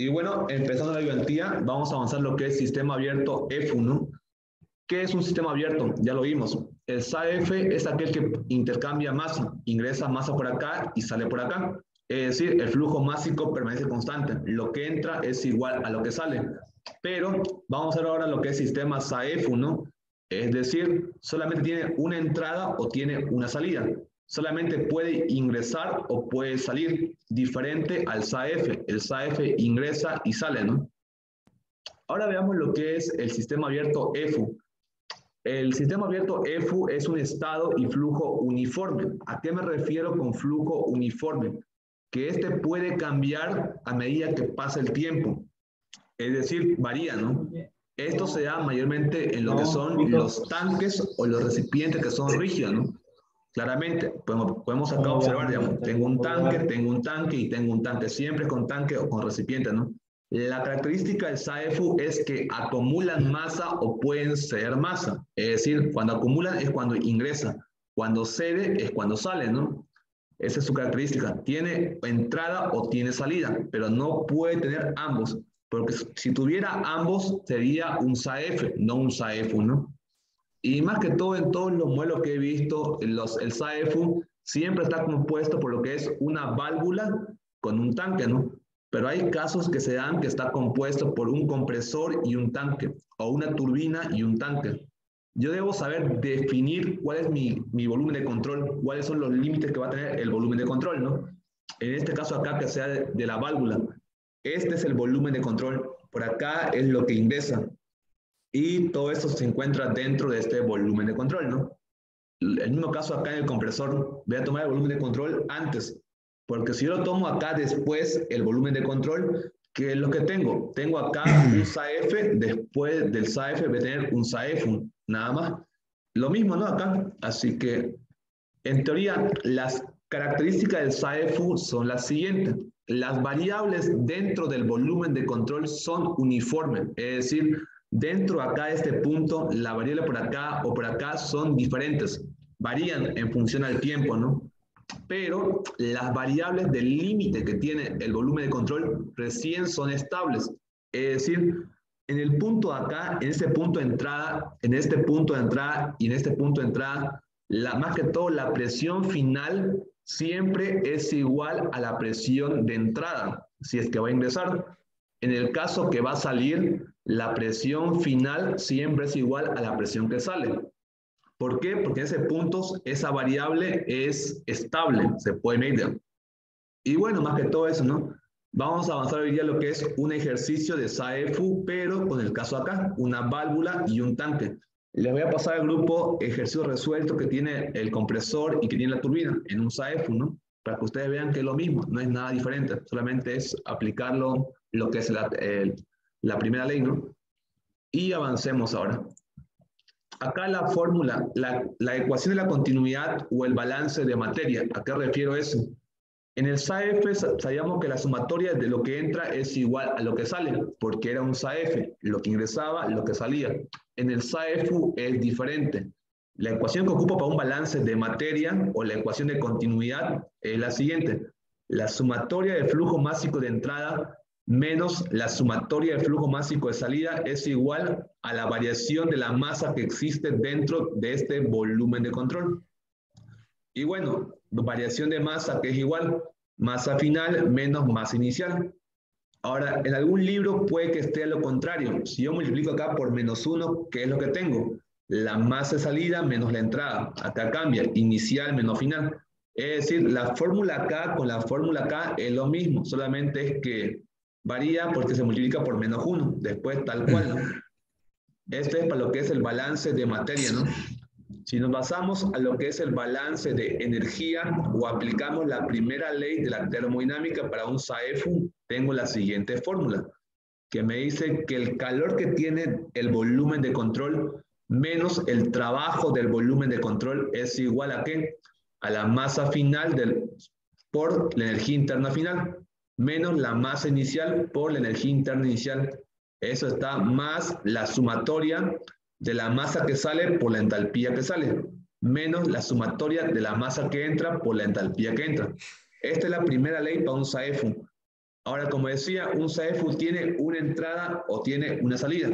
Y bueno, empezando la ayudantía, vamos a avanzar lo que es sistema abierto F1. ¿Qué es un sistema abierto? Ya lo vimos. El SAF es aquel que intercambia masa, ingresa masa por acá y sale por acá. Es decir, el flujo másico permanece constante. Lo que entra es igual a lo que sale. Pero vamos a ver ahora lo que es sistema SAF1. Es decir, solamente tiene una entrada o tiene una salida solamente puede ingresar o puede salir, diferente al SAF. El SAF ingresa y sale, ¿no? Ahora veamos lo que es el sistema abierto EFU. El sistema abierto EFU es un estado y flujo uniforme. ¿A qué me refiero con flujo uniforme? Que este puede cambiar a medida que pasa el tiempo. Es decir, varía, ¿no? Esto se da mayormente en lo que son los tanques o los recipientes que son rígidos, ¿no? Claramente, podemos, podemos acá observar, digamos, tengo un tanque, tengo un tanque y tengo un tanque, siempre con tanque o con recipiente, ¿no? La característica del SAEFU es que acumulan masa o pueden ceder masa. Es decir, cuando acumulan es cuando ingresa, cuando cede es cuando sale, ¿no? Esa es su característica. Tiene entrada o tiene salida, pero no puede tener ambos, porque si tuviera ambos sería un SAEF, no un SAEFU, ¿no? Y más que todo, en todos los modelos que he visto, los, el SAEFU siempre está compuesto por lo que es una válvula con un tanque, ¿no? Pero hay casos que se dan que está compuesto por un compresor y un tanque, o una turbina y un tanque. Yo debo saber definir cuál es mi, mi volumen de control, cuáles son los límites que va a tener el volumen de control, ¿no? En este caso acá que sea de, de la válvula. Este es el volumen de control. Por acá es lo que ingresa. Y todo esto se encuentra dentro de este volumen de control, ¿no? El mismo caso acá en el compresor, voy a tomar el volumen de control antes, porque si yo lo tomo acá después, el volumen de control, ¿qué es lo que tengo? Tengo acá un SAF, después del SAF voy a tener un SAF, nada más. Lo mismo, ¿no? Acá. Así que, en teoría, las características del SAEFU son las siguientes. Las variables dentro del volumen de control son uniformes, es decir, Dentro acá de este punto, la variable por acá o por acá son diferentes, varían en función al tiempo, ¿no? Pero las variables del límite que tiene el volumen de control recién son estables. Es decir, en el punto de acá, en este punto de entrada, en este punto de entrada y en este punto de entrada, la, más que todo la presión final siempre es igual a la presión de entrada, si es que va a ingresar. En el caso que va a salir, la presión final siempre es igual a la presión que sale. ¿Por qué? Porque en ese punto esa variable es estable, se puede medir. Y bueno, más que todo eso, ¿no? Vamos a avanzar hoy día lo que es un ejercicio de SAEFU, pero con el caso acá, una válvula y un tanque. Les voy a pasar al grupo ejercicio resuelto que tiene el compresor y que tiene la turbina en un SAEFU, ¿no? Para que ustedes vean que es lo mismo, no es nada diferente, solamente es aplicarlo lo que es la, el, la primera ley, ¿no? Y avancemos ahora. Acá la fórmula, la, la, ecuación de la continuidad o el balance de materia, ¿a qué refiero eso? En el SAF sabíamos que la sumatoria de lo que entra es igual a lo que sale, porque era un SAF, lo que ingresaba, lo que salía. En el SAFU es diferente. La ecuación que ocupa para un balance de materia o la ecuación de continuidad es la siguiente. La sumatoria del flujo másico de entrada menos la sumatoria del flujo másico de salida es igual a la variación de la masa que existe dentro de este volumen de control. Y bueno, variación de masa que es igual, masa final menos masa inicial. Ahora, en algún libro puede que esté a lo contrario. Si yo multiplico acá por menos 1, ¿qué es lo que tengo? La masa de salida menos la entrada. Acá cambia, inicial menos final. Es decir, la fórmula acá con la fórmula acá es lo mismo, solamente es que Varía porque se multiplica por menos 1, después tal cual. Este es para lo que es el balance de materia, ¿no? Si nos basamos a lo que es el balance de energía o aplicamos la primera ley de la termodinámica para un SAEFU, tengo la siguiente fórmula, que me dice que el calor que tiene el volumen de control menos el trabajo del volumen de control es igual a qué? A la masa final del, por la energía interna final menos la masa inicial por la energía interna inicial. Eso está más la sumatoria de la masa que sale por la entalpía que sale, menos la sumatoria de la masa que entra por la entalpía que entra. Esta es la primera ley para un SAEFU. Ahora, como decía, un SAEFU tiene una entrada o tiene una salida.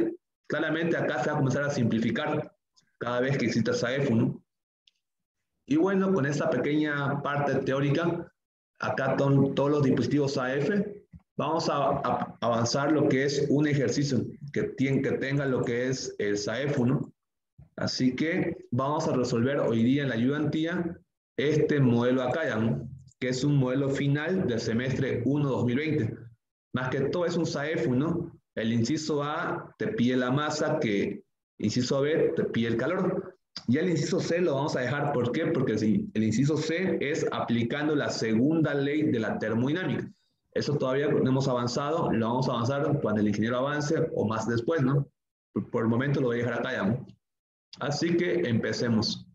Claramente acá se va a comenzar a simplificar cada vez que exista SAEFU, ¿no? Y bueno, con esta pequeña parte teórica, acá son todos los dispositivos AF, vamos a, avanzar lo que es un ejercicio que, tiene, que tenga lo que es el SAEFU, ¿no? Así que vamos a resolver hoy día en la ayudantía este modelo acá, ¿no? que es un modelo final del semestre 1 2020. Más que todo es un SAEFU, ¿no? El inciso A te pide la masa, que inciso B te pide el calor. Y el inciso C lo vamos a dejar, ¿por qué? Porque el inciso C es aplicando la segunda ley de la termodinámica. Eso todavía no hemos avanzado, lo vamos a avanzar cuando el ingeniero avance o más después, ¿no? Por, el momento lo voy a dejar acá ya, ¿no? Así que empecemos.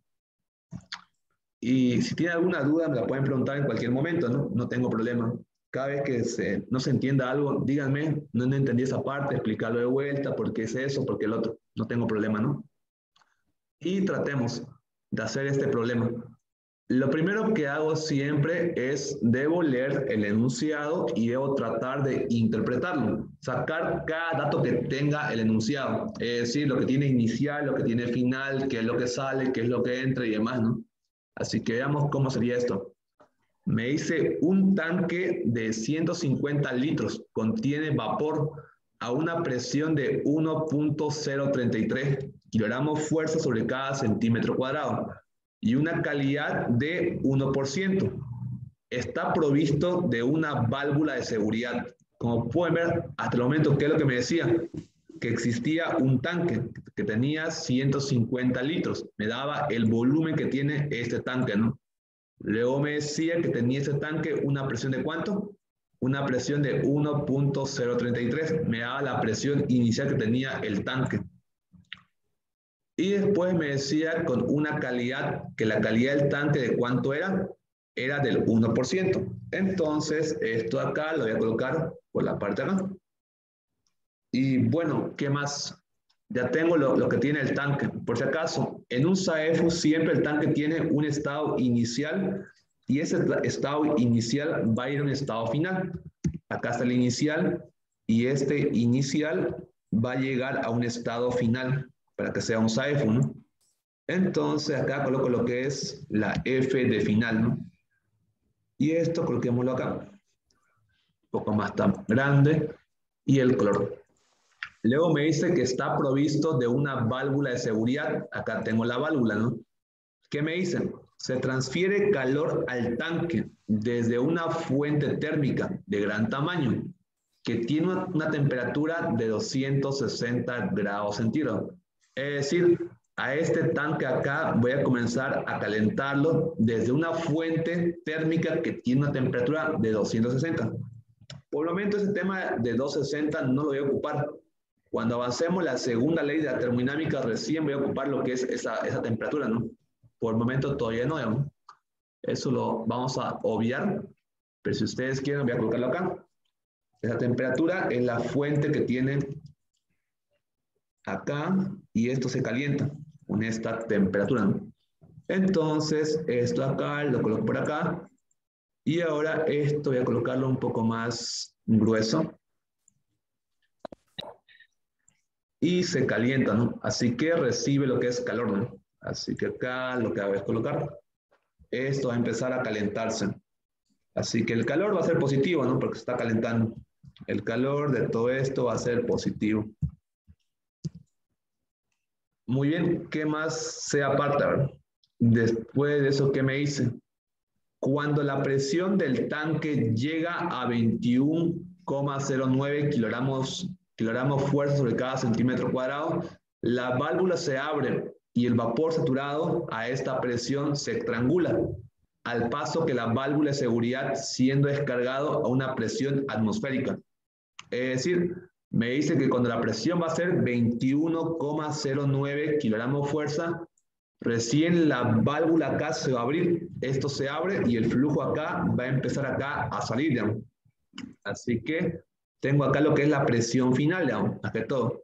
Y si tiene alguna duda, me la pueden preguntar en cualquier momento, ¿no? No tengo problema. Cada vez que se, no se entienda algo, díganme, no, no entendí esa parte, explicarlo de vuelta, por qué es eso, por qué el otro. No tengo problema, ¿no? Y tratemos de hacer este problema. Lo primero que hago siempre es, debo leer el enunciado y debo tratar de interpretarlo, sacar cada dato que tenga el enunciado, es decir, lo que tiene inicial, lo que tiene final, qué es lo que sale, qué es lo que entra y demás, ¿no? Así que veamos cómo sería esto. Me dice un tanque de 150 litros, contiene vapor a una presión de 1.033 kilogramos fuerza sobre cada centímetro cuadrado y una calidad de 1%. Está provisto de una válvula de seguridad. Como pueden ver, hasta el momento, ¿qué es lo que me decía? Que existía un tanque que tenía 150 litros. Me daba el volumen que tiene este tanque, ¿no? Luego me decía que tenía ese tanque una presión de cuánto? Una presión de 1.033. Me daba la presión inicial que tenía el tanque. Y después me decía con una calidad, que la calidad del tanque de cuánto era, era del 1%. Entonces, esto acá lo voy a colocar por la parte de acá. Y bueno, ¿qué más? Ya tengo lo, lo, que tiene el tanque. Por si acaso, en un SAEFU siempre el tanque tiene un estado inicial y ese estado inicial va a ir a un estado final. Acá está el inicial y este inicial va a llegar a un estado final para que sea un SAEFU, ¿no? Entonces acá coloco lo que es la F de final, ¿no? Y esto coloquémoslo acá. Un poco más tan grande. Y el color. Luego me dice que está provisto de una válvula de seguridad. Acá tengo la válvula, ¿no? ¿Qué me dicen? Se transfiere calor al tanque desde una fuente térmica de gran tamaño que tiene una temperatura de 260 grados centígrados. Es decir, a este tanque acá voy a comenzar a calentarlo desde una fuente térmica que tiene una temperatura de 260. Por el momento ese tema de 260 no lo voy a ocupar. Cuando avancemos la segunda ley de la termodinámica recién voy a ocupar lo que es esa, esa temperatura, ¿no? Por el momento todavía no. Eso lo vamos a obviar, pero si ustedes quieren voy a colocarlo acá. Esa temperatura es la fuente que tiene acá y esto se calienta con esta temperatura. Entonces, esto acá lo coloco por acá y ahora esto voy a colocarlo un poco más grueso. Y se calienta, ¿no? Así que recibe lo que es calor, ¿no? Así que acá lo que hago es colocar. Esto va a empezar a calentarse. Así que el calor va a ser positivo, ¿no? Porque se está calentando. El calor de todo esto va a ser positivo. Muy bien, ¿qué más se aparta? Después de eso, ¿qué me dice? Cuando la presión del tanque llega a 21,09 kilogramos, kilogramos fuerza sobre cada centímetro cuadrado, la válvula se abre y el vapor saturado a esta presión se estrangula, al paso que la válvula de seguridad siendo descargado a una presión atmosférica. Es decir, me dice que cuando la presión va a ser 21,09 kilogramos fuerza, recién la válvula acá se va a abrir, esto se abre y el flujo acá va a empezar acá a salir, digamos. Así que tengo acá lo que es la presión final, digamos, acá todo.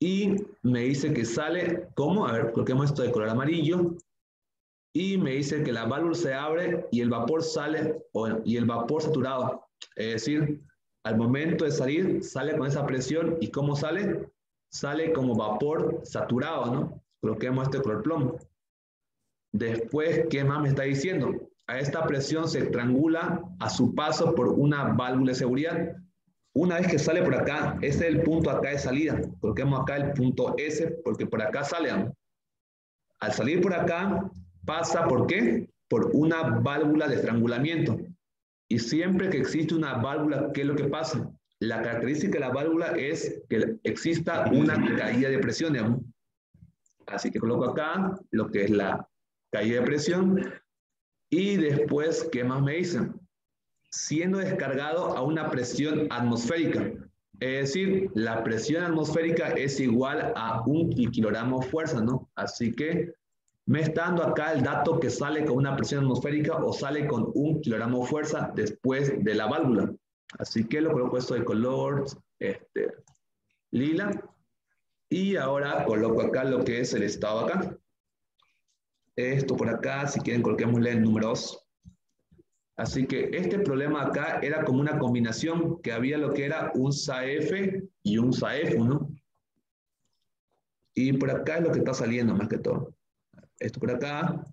Y me dice que sale, ¿cómo? A ver, coloquemos esto de color amarillo. Y me dice que la válvula se abre y el vapor sale, y el vapor saturado Es decir, al momento de salir, sale con esa presión y ¿cómo sale? Sale como vapor saturado, ¿no? Coloquemos este color plomo. Después, ¿qué más me está diciendo? A esta presión se triangula a su paso por una válvula de seguridad. Una vez que sale por acá, ese es el punto acá de salida. Coloquemos acá el punto S porque por acá sale. Al salir por acá, pasa ¿por qué? Por una válvula de estrangulamiento. Y siempre que existe una válvula, ¿qué es lo que pasa? La característica de la válvula es que exista una caída de presión. Así que coloco acá lo que es la caída de presión. Y después, ¿qué más me dicen? Siendo descargado a una presión atmosférica. Es decir, la presión atmosférica es igual a un kilogramo fuerza, ¿no? Así que me está dando acá el dato que sale con una presión atmosférica o sale con un kilogramo fuerza después de la válvula. Así que lo coloco esto de color este, lila. Y ahora coloco acá lo que es el estado acá. Esto por acá, si quieren coloquémosle el número 2. Así que este problema acá era como una combinación que había lo que era un SAF y un SAF, ¿no? Y por acá es lo que está saliendo más que todo. Esto por acá.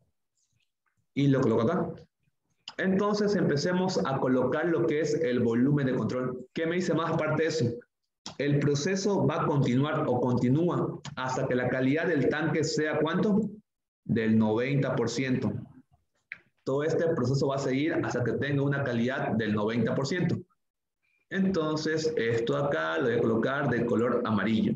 Y lo coloco acá. Entonces empecemos a colocar lo que es el volumen de control. ¿Qué me dice más aparte de eso? El proceso va a continuar o continúa hasta que la calidad del tanque sea ¿cuánto? Del 90%. Todo este proceso va a seguir hasta que tenga una calidad del 90%. Entonces, esto acá lo voy a colocar de color amarillo.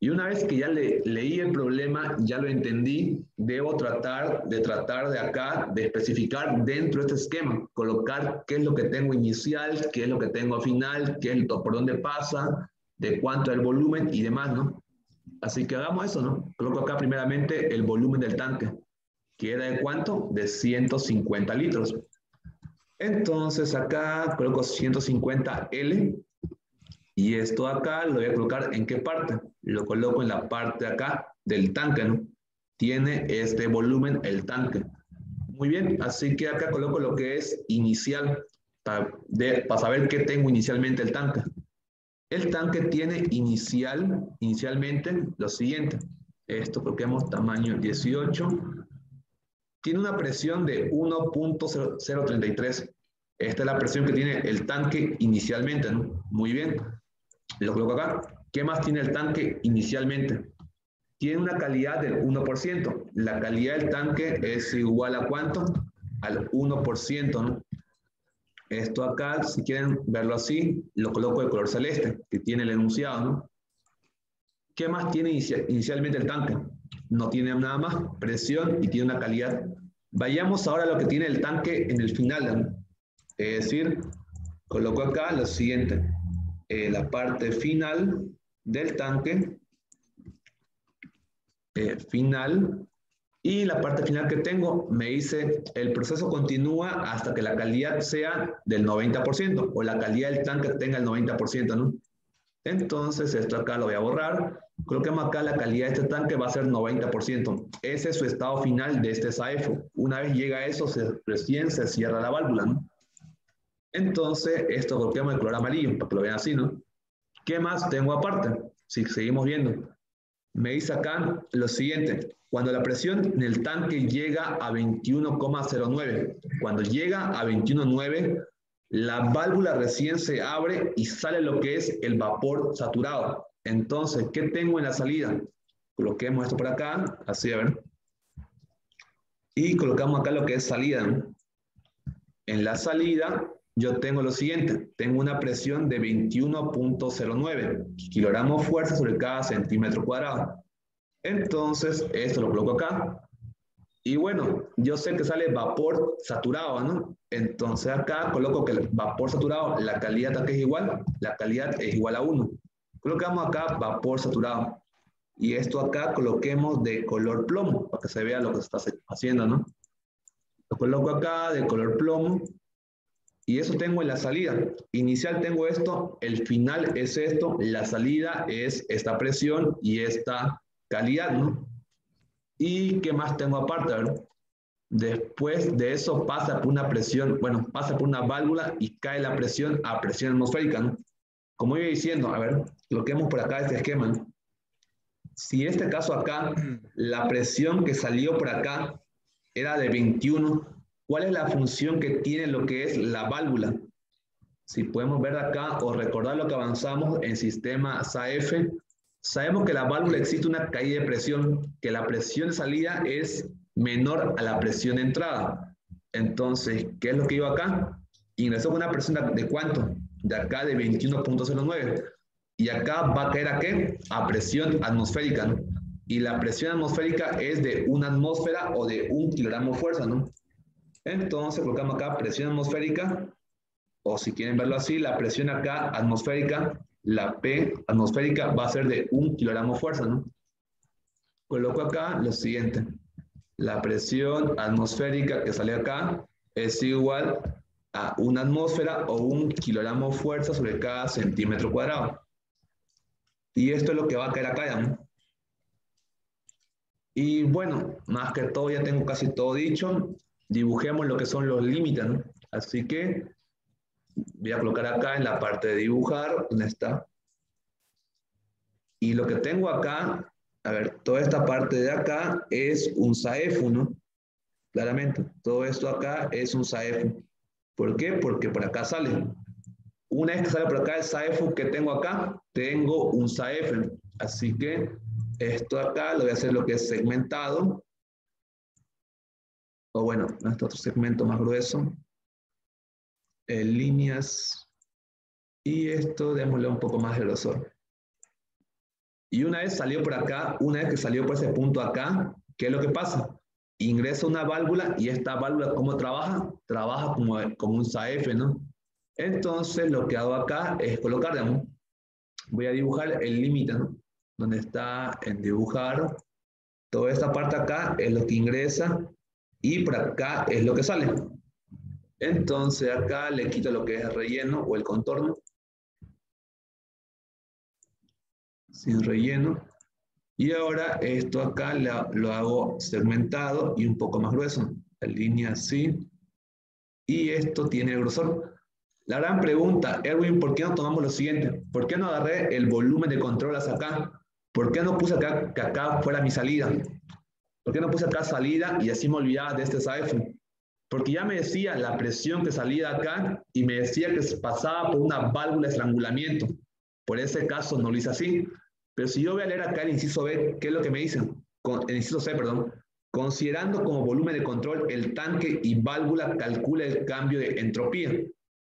Y una vez que ya le, leí el problema, ya lo entendí, debo tratar de tratar de acá, de especificar dentro de este esquema, colocar qué es lo que tengo inicial, qué es lo que tengo final, qué es por dónde pasa, de cuánto es el volumen y demás, ¿no? Así que hagamos eso, ¿no? Coloco acá primeramente el volumen del tanque, que era de cuánto? De 150 litros. Entonces acá coloco 150 L y esto acá lo voy a colocar en qué parte? Lo coloco en la parte acá del tanque, ¿no? Tiene este volumen el tanque. Muy bien, así que acá coloco lo que es inicial, para, para saber qué tengo inicialmente el tanque. El tanque tiene inicial, inicialmente lo siguiente. Esto coloquemos tamaño 18. Tiene una presión de 1.033. Esta es la presión que tiene el tanque inicialmente, ¿no? Muy bien. Lo coloco acá. ¿Qué más tiene el tanque inicialmente? Tiene una calidad del 1%. La calidad del tanque es igual a cuánto? Al 1%, ¿no? Esto acá, si quieren verlo así, lo coloco de color celeste, que tiene el enunciado, ¿no? ¿Qué más tiene inicialmente el tanque? No tiene nada más, presión y tiene una calidad. Vayamos ahora a lo que tiene el tanque en el final, ¿no? Es decir, coloco acá lo siguiente. Eh, la parte final del tanque, eh, final, y la parte final que tengo me dice, el proceso continúa hasta que la calidad sea del 90% o la calidad del tanque tenga el 90%, ¿no? Entonces, esto acá lo voy a borrar. Coloquemos acá la calidad de este tanque va a ser 90%. Ese es su estado final de este SAEF. Una vez llega a eso, se, recién se cierra la válvula, ¿no? Entonces, esto coloquemos el color amarillo, para que lo vean así, ¿no? ¿Qué más tengo aparte? Si seguimos viendo. Me dice acá lo siguiente. Cuando la presión en el tanque llega a 21,09, cuando llega a 21,9, la válvula recién se abre y sale lo que es el vapor saturado. Entonces, ¿qué tengo en la salida? Coloquemos esto por acá, así a ver. Y colocamos acá lo que es salida. En la salida yo tengo lo siguiente, tengo una presión de 21.09 kilogramos fuerza sobre cada centímetro cuadrado. Entonces, esto lo coloco acá. Y bueno, yo sé que sale vapor saturado, ¿no? Entonces acá coloco que el vapor saturado, la calidad acá es igual, la calidad es igual a 1. Colocamos acá vapor saturado. Y esto acá coloquemos de color plomo, para que se vea lo que se está haciendo, ¿no? Lo coloco acá de color plomo y eso tengo en la salida. Inicial tengo esto, el final es esto, la salida es esta presión y esta calidad, ¿no? ¿Y qué más tengo aparte? Después de eso pasa por una presión, bueno, pasa por una válvula y cae la presión a presión atmosférica, ¿no? Como iba diciendo, a ver, lo que vemos por acá, este esquema, Si en este caso acá, la presión que salió por acá era de 21, ¿cuál es la función que tiene lo que es la válvula? Si podemos ver acá o recordar lo que avanzamos en sistema SAF, sabemos que la válvula existe una caída de presión, que la presión de salida es menor a la presión de entrada. Entonces, ¿qué es lo que iba acá? Ingresó con una presión de, cuánto? De acá de 21.09. Y acá va a caer a qué? A presión atmosférica, ¿no? Y la presión atmosférica es de una atmósfera o de un kilogramo fuerza, ¿no? Entonces, colocamos acá presión atmosférica, o si quieren verlo así, la presión acá atmosférica, la P atmosférica va a ser de un kilogramo fuerza, ¿no? Coloco acá lo siguiente la presión atmosférica que sale acá es igual a una atmósfera o un kilogramo fuerza sobre cada centímetro cuadrado. Y esto es lo que va a caer acá, ¿no? Y bueno, más que todo ya tengo casi todo dicho. Dibujemos lo que son los límites, ¿no? Así que voy a colocar acá en la parte de dibujar, ¿dónde está? Y lo que tengo acá a ver, toda esta parte de acá es un SAEFU, ¿no? Claramente, todo esto acá es un SAEFU. ¿Por qué? Porque por acá sale. Una vez que sale por acá el SAEFU que tengo acá, tengo un SAEF. Así que esto acá lo voy a hacer lo que es segmentado. O bueno, este otro segmento más grueso. En líneas. Y esto démosle un poco más de grosor. Y una vez salió por acá, una vez que salió por ese punto acá, ¿qué es lo que pasa? Ingresa una válvula y esta válvula, ¿cómo trabaja? Trabaja como, un SAF, ¿no? Entonces, lo que hago acá es colocar, voy a dibujar el límite. Donde está en dibujar, toda esta parte acá es lo que ingresa y por acá es lo que sale. Entonces, acá le quito lo que es el relleno o el contorno sin relleno. Y ahora esto acá lo, hago segmentado y un poco más grueso. La línea así. Y esto tiene grosor. La gran pregunta, Erwin, ¿por qué no tomamos lo siguiente? ¿Por qué no agarré el volumen de control hasta acá? ¿Por qué no puse acá que acá fuera mi salida? ¿Por qué no puse acá salida y así me olvidaba de este SAF? Porque ya me decía la presión que salía acá y me decía que pasaba por una válvula de estrangulamiento. Por ese caso no lo hice así. Pero si yo voy a leer acá el inciso B, ¿qué es lo que me dicen? el inciso C, perdón. Considerando como volumen de control el tanque y válvula, calcula el cambio de entropía.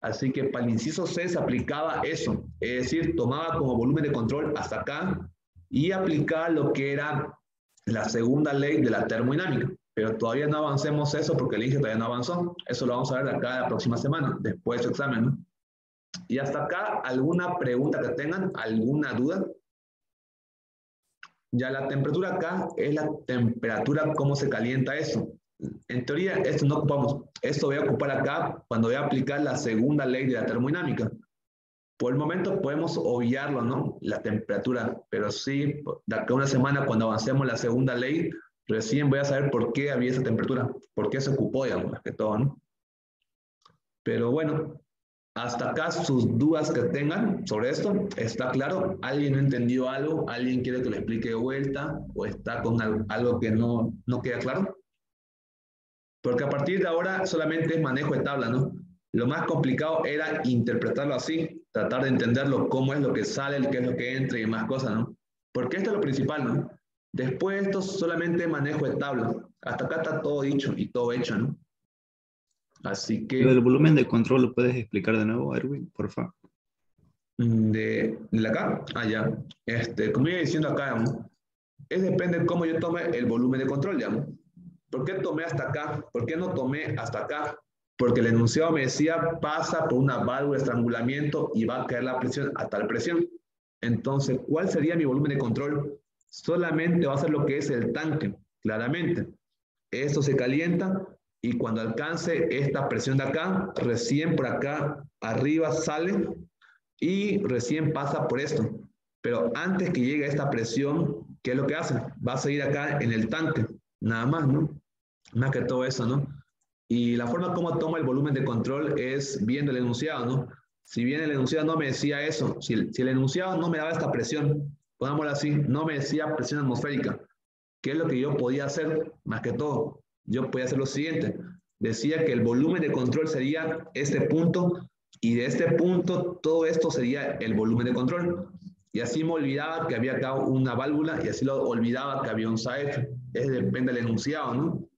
Así que para el inciso C se aplicaba eso, es decir, tomaba como volumen de control hasta acá y aplicaba lo que era la segunda ley de la termodinámica. Pero todavía no avancemos eso porque el INGE todavía no avanzó. Eso lo vamos a ver acá la próxima semana, después de su examen. Y hasta acá, ¿alguna pregunta que tengan? ¿Alguna duda? Ya la temperatura acá es la temperatura, cómo se calienta eso. En teoría, esto no ocupamos. Esto voy a ocupar acá cuando voy a aplicar la segunda ley de la termodinámica. Por el momento podemos obviarlo, ¿no? La temperatura, pero sí, de acá a una semana cuando avancemos la segunda ley, recién voy a saber por qué había esa temperatura, por qué se ocupó, digamos, más que todo, ¿no? Pero bueno, hasta acá sus dudas que tengan sobre esto, ¿está claro? ¿Alguien no entendió algo? ¿Alguien quiere que le explique de vuelta? ¿O está con algo que no, no queda claro? Porque a partir de ahora solamente es manejo de tabla, ¿no? Lo más complicado era interpretarlo así, tratar de entenderlo, cómo es lo que sale, qué es lo que entra y más cosas, ¿no? Porque esto es lo principal, ¿no? Después esto solamente manejo de tabla. Hasta acá está todo dicho y todo hecho, ¿no? Así que... ¿El volumen de control lo puedes explicar de nuevo, Erwin, por favor? De, de acá, ah, ya. Este, como iba diciendo acá, es depende de cómo yo tome el volumen de control, digamos. ¿Por qué tomé hasta acá? ¿Por qué no tomé hasta acá? Porque el enunciado me decía, pasa por una válvula de estrangulamiento y va a caer la presión a tal presión. Entonces, ¿cuál sería mi volumen de control? Solamente va a ser lo que es el tanque, claramente. Esto se calienta y cuando alcance esta presión de acá, recién por acá arriba sale y recién pasa por esto. Pero antes que llegue a esta presión, ¿qué es lo que hace? Va a seguir acá en el tanque, nada más, ¿no? Más que todo eso, ¿no? Y la forma como toma el volumen de control es viendo el enunciado, ¿no? Si bien el enunciado no me decía eso, si el, enunciado no me daba esta presión, pongámoslo así, no me decía presión atmosférica, ¿qué es lo que yo podía hacer? Más que todo, yo podía hacer lo siguiente. Decía que el volumen de control sería este punto y de este punto todo esto sería el volumen de control. Y así me olvidaba que había acá una válvula y así lo olvidaba que había un SAF. Es depende del enunciado, ¿no?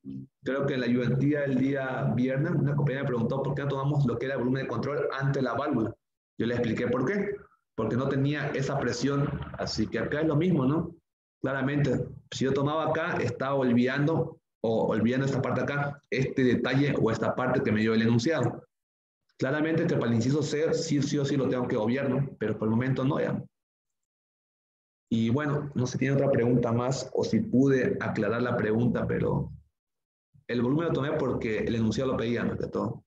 Creo que en la ayudantía del día viernes una compañera me preguntó por qué no tomamos lo que era el volumen de control ante la válvula. Yo le expliqué por qué. Porque no tenía esa presión. Así que acá es lo mismo, ¿no? Claramente, si yo tomaba acá, estaba olvidando o olvidando esta parte acá, este detalle o esta parte que me dio el enunciado. Claramente que para el inciso C sí, sí o sí lo tengo que obviar, ¿no? Pero por el momento no, ya. Y bueno, no sé si tiene otra pregunta más o si pude aclarar la pregunta, pero el volumen lo tomé porque el enunciado lo pedía, más que todo.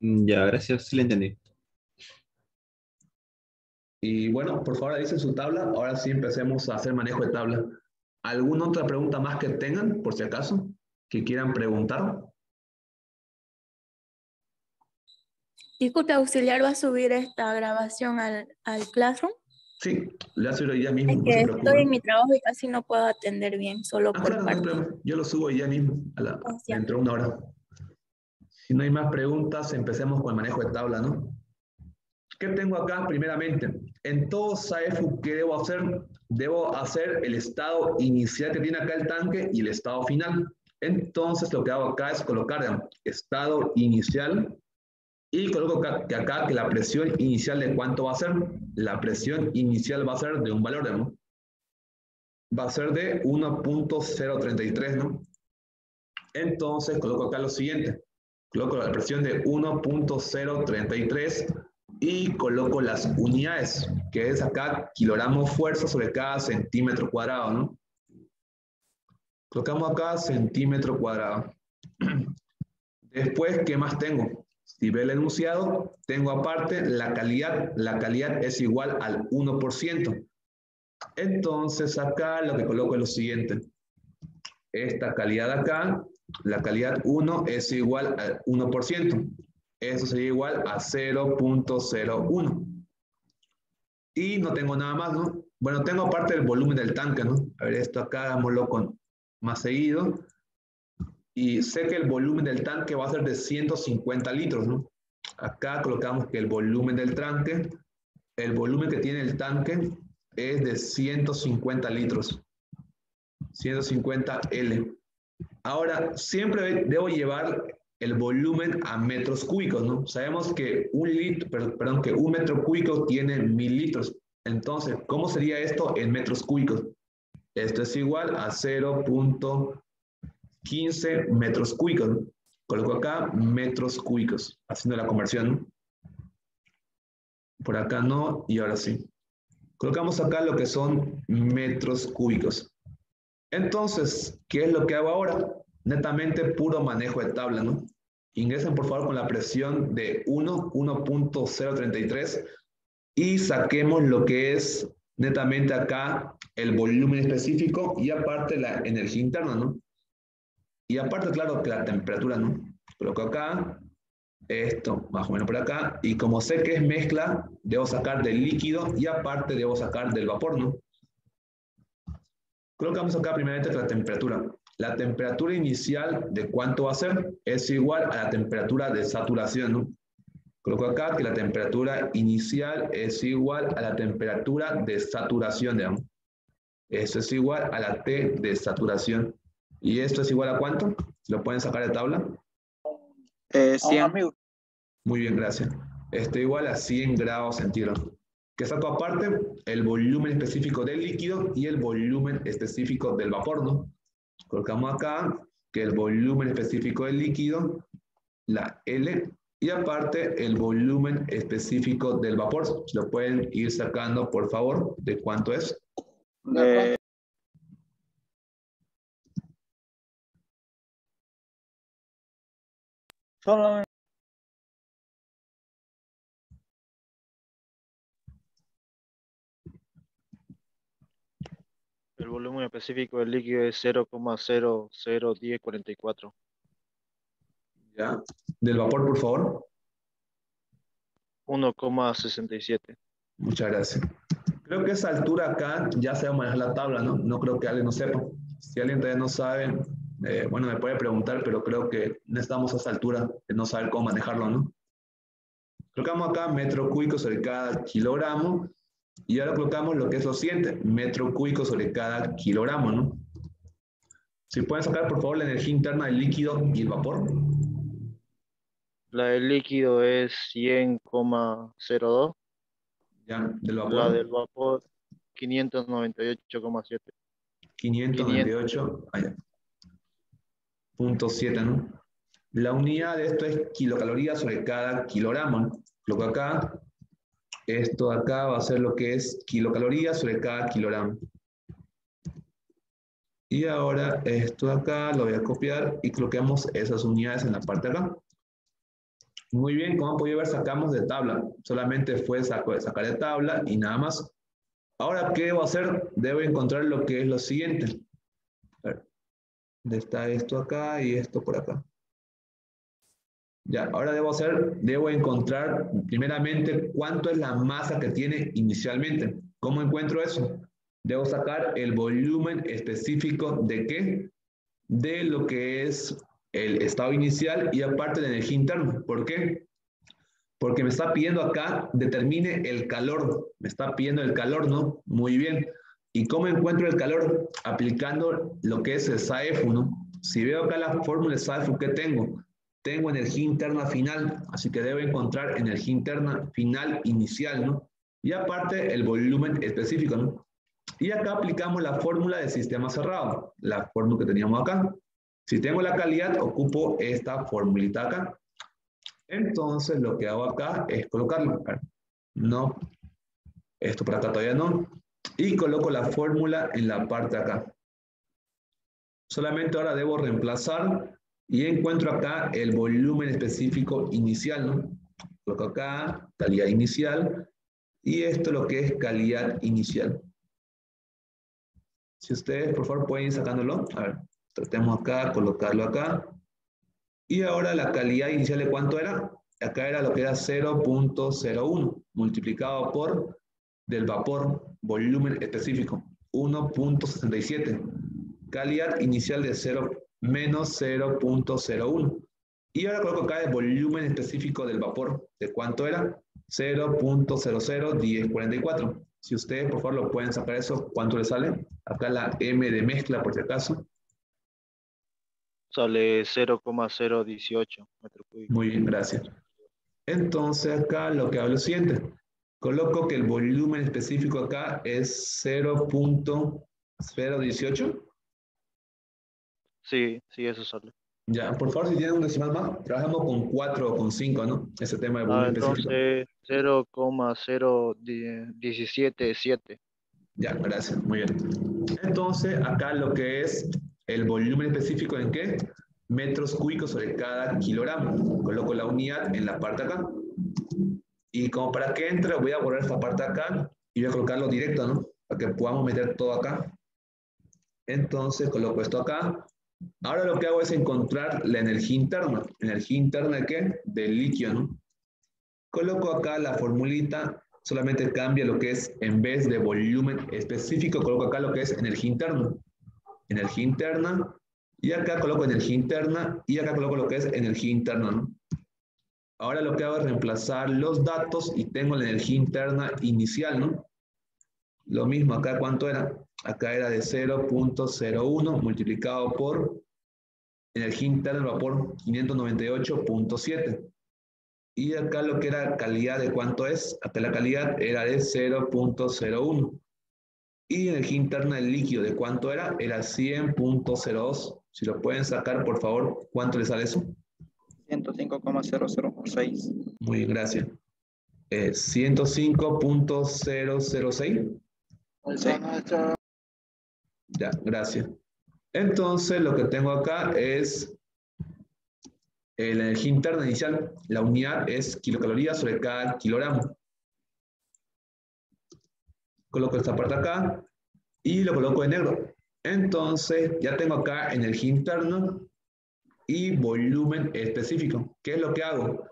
Mm, Ya, gracias, sí le entendí. Y bueno, por favor, dicen su tabla. Ahora sí empecemos a hacer manejo de tabla. ¿Alguna otra pregunta más que tengan, por si acaso, que quieran preguntar? Disculpe, auxiliar, ¿va a subir esta grabación al, al Classroom? Sí, le hago ya mismo. Es no que se estoy en mi trabajo y casi no puedo atender bien, solo Ah, por claro, no parte. problema. Yo lo subo ya mismo, a la, Gracias. dentro de una hora. Si no hay más preguntas, empecemos con el manejo de tabla, ¿no? ¿Qué tengo acá? Primeramente, en todo SAEFU, ¿qué debo hacer? Debo hacer el estado inicial que tiene acá el tanque y el estado final. Entonces, lo que hago acá es colocar estado inicial y coloco que, acá que la presión inicial de cuánto va a ser. La presión inicial va a ser de un valor, ¿no? Va a ser de 1.033, ¿no? Entonces, coloco acá lo siguiente. Coloco la presión de 1.033 y coloco las unidades, que es acá kilogramos fuerza sobre cada centímetro cuadrado, ¿no? Colocamos acá centímetro cuadrado. Después, ¿qué más tengo? Si ve el enunciado, tengo aparte la calidad. La calidad es igual al 1%. Entonces, acá lo que coloco es lo siguiente. Esta calidad acá, la calidad 1 es igual al 1%. Eso sería igual a 0.01. Y no tengo nada más, ¿no? Bueno, tengo aparte el volumen del tanque, ¿no? A ver, esto acá hagámoslo con más seguido. Y sé que el volumen del tanque va a ser de 150 litros, ¿no? Acá colocamos que el volumen del tanque, el volumen que tiene el tanque es de 150 litros. 150 L. Ahora, siempre debo llevar el volumen a metros cúbicos, ¿no? Sabemos que un litro, perdón, que un metro cúbico tiene mil litros. Entonces, ¿cómo sería esto en metros cúbicos? Esto es igual a 0.15 metros cúbicos. Coloco acá metros cúbicos, haciendo la conversión. Por acá no, y ahora sí. Colocamos acá lo que son metros cúbicos. Entonces, ¿qué es lo que hago ahora? Netamente puro manejo de tabla, ¿no? Ingresen por favor con la presión de 1, 1.033 y saquemos lo que es netamente acá el volumen específico y aparte la energía interna, ¿no? Y aparte, claro, que la temperatura, ¿no? Coloco acá, esto más o menos por acá, y como sé que es mezcla, debo sacar del líquido y aparte debo sacar del vapor, ¿no? Colocamos acá primeramente la temperatura. La temperatura inicial de cuánto va a ser es igual a la temperatura de saturación, ¿no? Coloco acá que la temperatura inicial es igual a la temperatura de saturación, digamos. Eso es igual a la T de saturación. ¿Y esto es igual a cuánto? ¿Lo pueden sacar de tabla? Eh, 100. Muy bien, gracias. Esto igual a 100 grados centígrados. Que saco aparte el volumen específico del líquido y el volumen específico del vapor, ¿no? Colocamos acá que el volumen específico del líquido, la L, y aparte el volumen específico del vapor. Lo pueden ir sacando, por favor, de cuánto es. Eh, solo El volumen específico del líquido es 0,001044. ¿Ya? Del vapor, por favor. 1,67. Muchas gracias. Creo que a esa altura acá ya se va a manejar la tabla, ¿no? No creo que alguien no sepa. Si alguien todavía no sabe, eh, bueno, me puede preguntar, pero creo que no estamos a esa altura de no saber cómo manejarlo, ¿no? Colocamos acá metro cúbico sobre cada kilogramo y ahora colocamos lo que es lo siguiente, metro cúbico sobre cada kilogramo, ¿no? Si pueden sacar, por favor, la energía interna del líquido y el vapor. La del líquido es 100,02. Ya, del vapor. La del vapor 598,7. 598, allá. Punto 7, ¿no? La unidad de esto es kilocalorías sobre cada kilogramo. Lo que acá, esto acá va a ser lo que es kilocalorías sobre cada kilogramo. Y ahora esto acá lo voy a copiar y coloquemos esas unidades en la parte de acá. Muy bien, como han podido ver, sacamos de tabla. Solamente fue sacar de tabla y nada más. Ahora, ¿qué debo hacer? Debo encontrar lo que es lo siguiente. Está esto acá y esto por acá. Ya, ahora debo hacer, debo encontrar primeramente cuánto es la masa que tiene inicialmente. ¿Cómo encuentro eso? Debo sacar el volumen específico de qué? De lo que es el estado inicial y aparte la energía interna. ¿Por qué? Porque me está pidiendo acá, determine el calor. Me está pidiendo el calor, ¿no? Muy bien. ¿Y cómo encuentro el calor? Aplicando lo que es el SAEFU, ¿no? Si veo acá la fórmula SAEFU, ¿qué tengo? Tengo energía interna final, así que debo encontrar energía interna final inicial, ¿no? Y aparte el volumen específico, ¿no? Y acá aplicamos la fórmula de sistema cerrado, la fórmula que teníamos acá. Si tengo la calidad, ocupo esta formulita acá. Entonces, lo que hago acá es colocarlo. No, esto para acá todavía no. Y coloco la fórmula en la parte acá. Solamente ahora debo reemplazar y encuentro acá el volumen específico inicial, ¿no? Coloco acá, calidad inicial, y esto lo que es calidad inicial. Si ustedes, por favor, pueden ir sacándolo. A ver. Tratemos acá, colocarlo acá. Y ahora la calidad inicial de cuánto era? Acá era lo que era 0.01 multiplicado por del vapor, volumen específico, 1.67. Calidad inicial de 0 menos 0.01. Y ahora coloco acá el volumen específico del vapor. ¿De cuánto era? 0.001044. Si ustedes, por favor, lo pueden sacar eso, ¿cuánto le sale? Acá la M de mezcla, por si acaso. Sale 0,018 metros cúbicos. Muy bien, gracias. Entonces acá lo que hago es lo siguiente. Coloco que el volumen específico acá es 0.018. Sí, sí, eso sale. Ya, por favor, si tienen un decimal más, trabajamos con 4 o con 5, ¿no? Ese tema de Ah, volumen específico. entonces 0,0177. Ya, gracias, muy bien. Entonces, acá lo que es el volumen específico en qué? Metros cúbicos sobre cada kilogramo. Coloco la unidad en la parte acá. Y como para que entre, voy a borrar esta parte acá y voy a colocarlo directo, ¿no? Para que podamos meter todo acá. Entonces, coloco esto acá. Ahora lo que hago es encontrar la energía interna. ¿Energía interna de qué? Del líquido, ¿no? Coloco acá la formulita, solamente cambia lo que es, en vez de volumen específico, coloco acá lo que es energía interna. Energía interna, y acá coloco energía interna, y acá coloco lo que es energía interna, ¿no? Ahora lo que hago es reemplazar los datos y tengo la energía interna inicial, ¿no? Lo mismo, acá cuánto era? Acá era de 0.01 multiplicado por energía interna del vapor 598.7. Y acá lo que era calidad de cuánto es, acá la calidad era de 0.01. Y energía interna del líquido de cuánto era, era 100.02. Si lo pueden sacar, por favor, ¿cuánto le sale eso? 105,006. Muy bien, gracias. Eh, 105.006. Sí. Ya, gracias. Entonces, lo que tengo acá es la energía interna inicial. La unidad es kilocalorías sobre cada kilogramo. Coloco esta parte acá. y lo coloco en negro. Entonces, ya tengo acá energía interna y volumen específico. ¿Qué es lo que hago?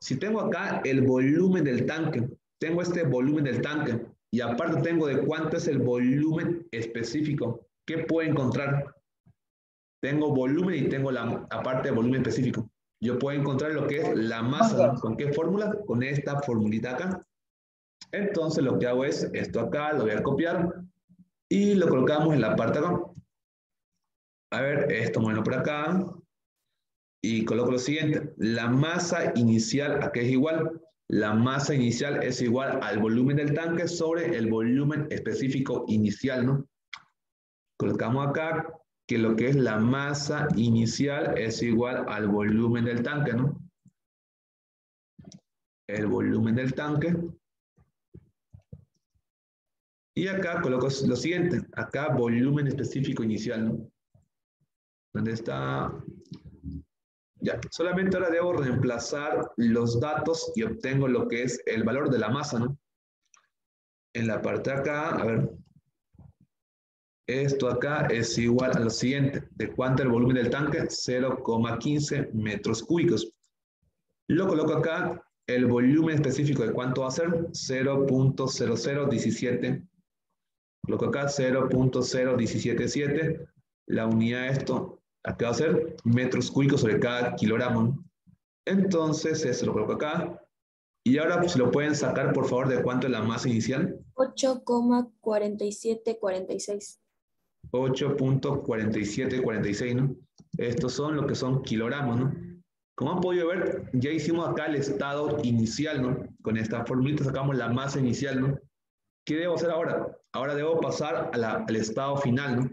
Si tengo acá el volumen del tanque, tengo este volumen del tanque y aparte tengo de cuánto es el volumen específico. ¿Qué puedo encontrar? Tengo volumen y tengo la aparte de volumen específico. Yo puedo encontrar lo que es la masa. ¿Con qué fórmula? Con esta formulita acá. Entonces lo que hago es esto acá, lo voy a copiar y lo colocamos en la parte acá. A ver, esto bueno por acá. Y coloco lo siguiente. La masa inicial, ¿a es igual? La masa inicial es igual al volumen del tanque sobre el volumen específico inicial, ¿no? Colocamos acá que lo que es la masa inicial es igual al volumen del tanque, ¿no? El volumen del tanque. Y acá coloco lo siguiente, acá volumen específico inicial, ¿no? ¿Dónde está? Ya, solamente ahora debo reemplazar los datos y obtengo lo que es el valor de la masa, ¿no? En la parte de acá, a ver, esto acá es igual a lo siguiente. ¿De cuánto el volumen del tanque? 0,15 metros cúbicos. Lo coloco acá. El volumen específico de cuánto va a ser 0.0017. Coloco acá 0.0177. La unidad de esto acá va a ser metros cúbicos sobre cada kilogramo. Entonces, eso lo coloco acá. Y ahora, si lo pueden sacar, por favor, de cuánto es la masa inicial. 8,4746. 8.4746, ¿no? Estos son lo que son kilogramos, ¿no? Como han podido ver, ya hicimos acá el estado inicial, ¿no? Con esta formulita sacamos la masa inicial, ¿no? ¿Qué debo hacer ahora? Ahora debo pasar al estado final, ¿no?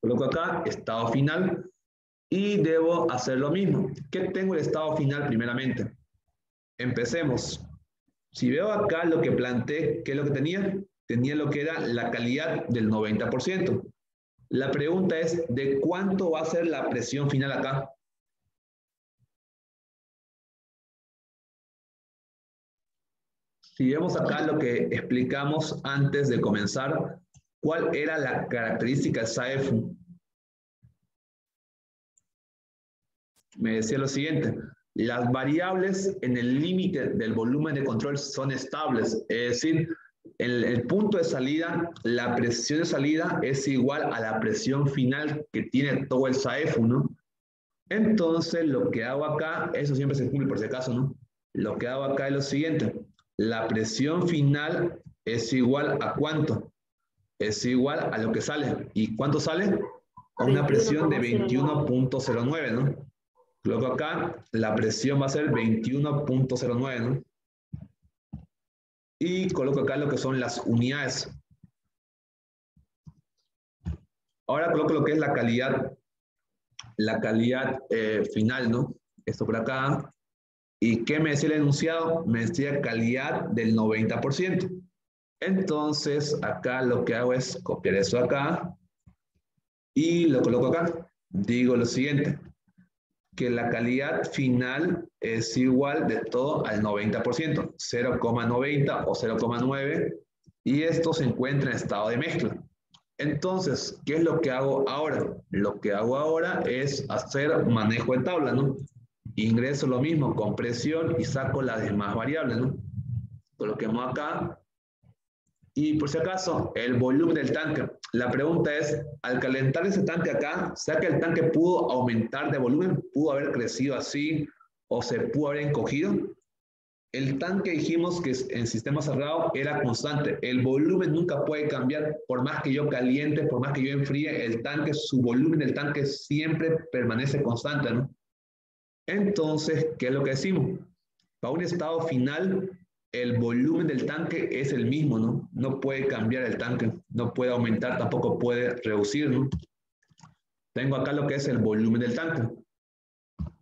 Coloco acá, estado final, y debo hacer lo mismo. ¿Qué tengo el estado final primeramente? Empecemos. Si veo acá lo que planteé, ¿qué es lo que tenía? Tenía lo que era la calidad del 90%. La pregunta es, ¿de cuánto va a ser la presión final acá? Si vemos acá lo que explicamos antes de comenzar, ¿cuál era la característica del SAEFU? Me decía lo siguiente, las variables en el límite del volumen de control son estables, es decir, el, el, punto de salida, la presión de salida es igual a la presión final que tiene todo el SAEFU, ¿no? Entonces, lo que hago acá, eso siempre se cumple por si acaso, ¿no? Lo que hago acá es lo siguiente, la presión final es igual a cuánto? Es igual a lo que sale. ¿Y cuánto sale? A una presión de 21.09, ¿no? Luego acá, la presión va a ser 21.09, ¿no? Y coloco acá lo que son las unidades. Ahora coloco lo que es la calidad, la calidad eh, final, ¿no? Esto por acá. ¿Y qué me decía el enunciado? Me decía calidad del 90%. Entonces, acá lo que hago es copiar eso acá y lo coloco acá. Digo lo siguiente, que la calidad final es igual de todo al 90%, 0,90 o 0,9, y esto se encuentra en estado de mezcla. Entonces, ¿qué es lo que hago ahora? Lo que hago ahora es hacer manejo de tabla, ¿no? Ingreso lo mismo, compresión y saco las demás variables, ¿no? Coloquemos acá. Y por si acaso, el volumen del tanque. La pregunta es, al calentar ese tanque acá, ¿sea que el tanque pudo aumentar de volumen? ¿Pudo haber crecido así o se pudo haber encogido? El tanque dijimos que en sistema cerrado era constante. El volumen nunca puede cambiar. Por más que yo caliente, por más que yo enfríe, el tanque, su volumen del tanque siempre permanece constante, ¿no? Entonces, ¿qué es lo que decimos? Para un estado final, el volumen del tanque es el mismo, ¿no? No puede cambiar el tanque, no puede aumentar, tampoco puede reducir, ¿no? Tengo acá lo que es el volumen del tanque.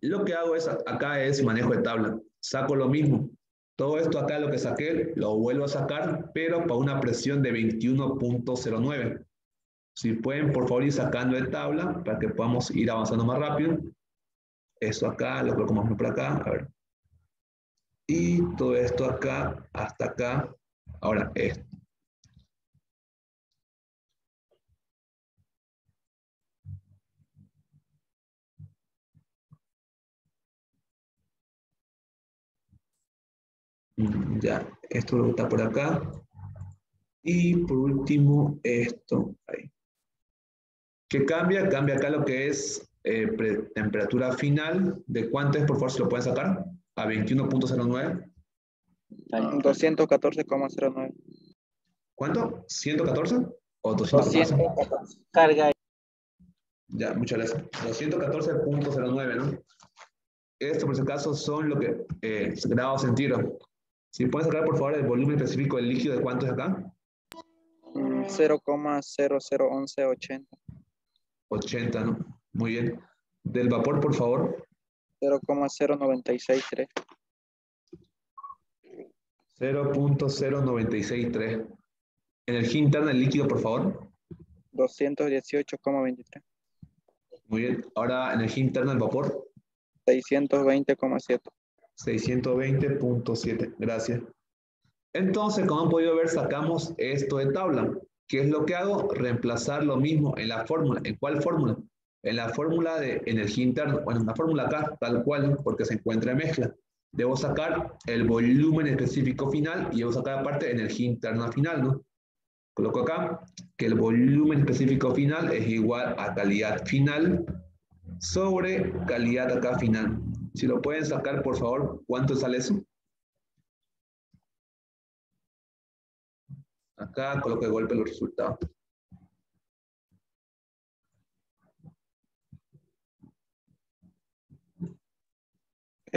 Lo que hago es, acá es manejo de tabla. Saco lo mismo. Todo esto acá lo que saqué, lo vuelvo a sacar, pero para una presión de 21.09. Si pueden, por favor, ir sacando de tabla para que podamos ir avanzando más rápido. Esto acá, lo colocamos por acá, a ver y todo esto acá hasta acá. Ahora, esto. Mm, ya, esto está por acá. Y por último, esto. Ahí. ¿Qué cambia? Cambia acá lo que es eh, temperatura final. ¿De cuánto es? Por favor, si lo pueden sacar. A 21.09. 214,09. ¿Cuánto? ¿114? ¿O 214? 214. Carga. Ya, muchas gracias. 214.09, ¿no? Esto, por si acaso, son lo que eh, grados centígrados. Si pueden sacar, por favor, el volumen específico del líquido, ¿de cuánto es acá? mm, 0,001180. 80, ¿no? Muy bien. Del vapor, por favor. 0,0963. 0.0963. Energía interna del líquido, por favor. 218,23. Muy bien. Ahora, energía interna del vapor. 620,7. 620.7. Gracias. Entonces, como han podido ver, sacamos esto de tabla. ¿Qué es lo que hago? Reemplazar lo mismo en la fórmula. ¿En cuál fórmula? En la fórmula de energía interna. Bueno, en la fórmula acá, tal cual, porque se encuentra en mezcla. Debo sacar el volumen específico final y debo sacar aparte energía interna final, ¿no? Coloco acá que el volumen específico final es igual a calidad final sobre calidad acá final. Si lo pueden sacar, por favor, ¿cuánto sale eso? Acá coloco de golpe los resultados.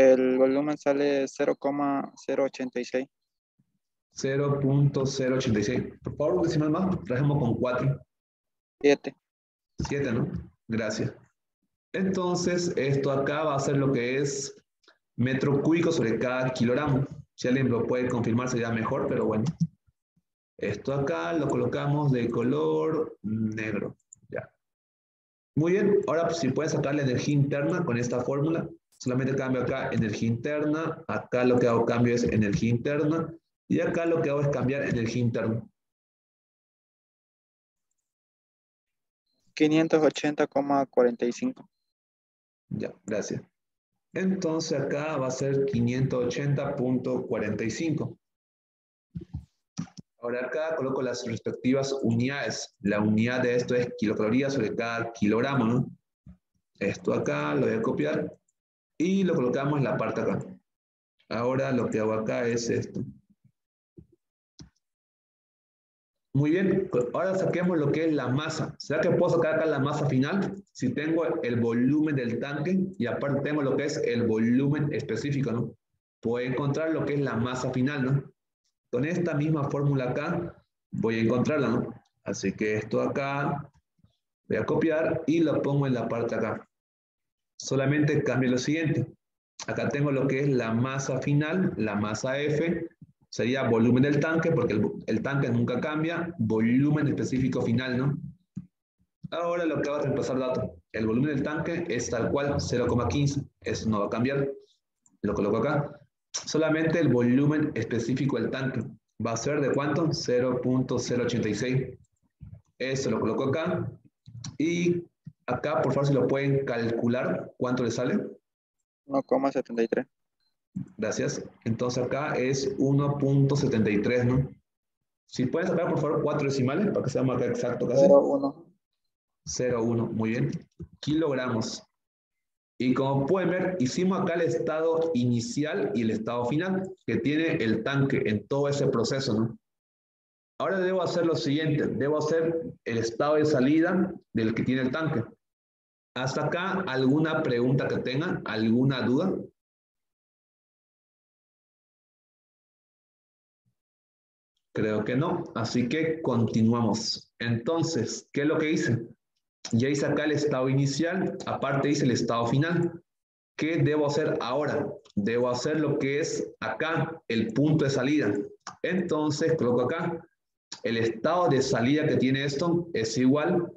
El volumen sale 0,086. 0.086. Por favor, un decimal más. Trajemos con 4. 7. 7, ¿no? Gracias. Entonces, esto acá va a ser lo que es metro cúbico sobre cada kilogramo. Si alguien lo puede confirmar sería mejor, pero bueno. Esto acá lo colocamos de color negro. Ya. Muy bien. Ahora, pues, si puedes sacar la energía interna con esta fórmula, solamente cambio acá energía interna. Acá lo que hago cambio es energía interna. Y acá lo que hago es cambiar energía interna. 580,45. Ya, gracias. Entonces acá va a ser 580.45. Ahora acá coloco las respectivas unidades. La unidad de esto es kilocalorías sobre cada kilogramo, ¿no? Esto acá lo voy a copiar y lo colocamos en la parte acá. Ahora lo que hago acá es esto. Muy bien, ahora saquemos lo que es la masa. ¿Será que puedo sacar acá la masa final? Si tengo el volumen del tanque y aparte tengo lo que es el volumen específico, ¿no? Puedo encontrar lo que es la masa final, ¿no? Con esta misma fórmula acá voy a encontrarla, ¿no? Así que esto acá voy a copiar y lo pongo en la parte acá. Solamente cambio lo siguiente. Acá tengo lo que es la masa final, la masa F, sería volumen del tanque, porque el, tanque nunca cambia, volumen específico final, ¿no? Ahora lo que va a reemplazar datos. El volumen del tanque es tal cual 0,15, eso no va a cambiar. Lo coloco acá. Solamente el volumen específico del tanque va a ser de cuánto? 0.086. Eso lo coloco acá. Y acá, por favor, si lo pueden calcular, ¿cuánto le sale? 1,73. Gracias. Entonces acá es 1.73, ¿no? Si pueden sacar, por favor, cuatro decimales para que sea más exacto casi. 0,1. 0,1, muy bien. Kilogramos. Y como pueden ver, hicimos acá el estado inicial y el estado final que tiene el tanque en todo ese proceso, ¿no? Ahora debo hacer lo siguiente, debo hacer el estado de salida del que tiene el tanque. Hasta acá, ¿alguna pregunta que tengan? ¿Alguna duda? Creo que no, así que continuamos. Entonces, ¿qué es lo que hice? Ya hice acá el estado inicial, aparte hice el estado final. ¿Qué debo hacer ahora? Debo hacer lo que es acá, el punto de salida. Entonces, coloco acá, el estado de salida que tiene esto es igual.